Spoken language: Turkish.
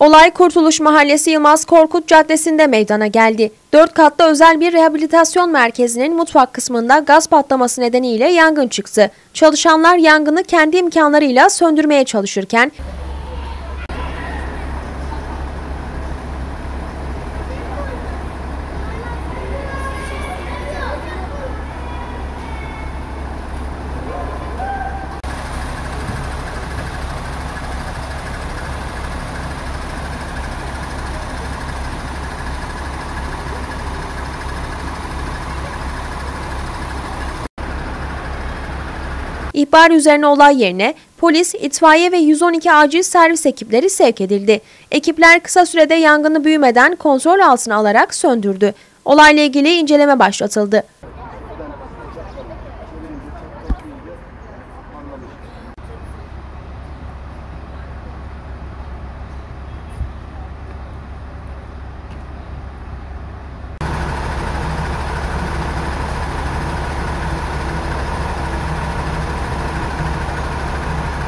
Olay Kurtuluş Mahallesi Yılmaz Korkut Caddesi'nde meydana geldi. Dört katlı özel bir rehabilitasyon merkezinin mutfak kısmında gaz patlaması nedeniyle yangın çıktı. Çalışanlar yangını kendi imkanlarıyla söndürmeye çalışırken İhbar üzerine olay yerine polis, itfaiye ve 112 acil servis ekipleri sevk edildi. Ekipler kısa sürede yangını büyümeden kontrol altına alarak söndürdü. Olayla ilgili inceleme başlatıldı.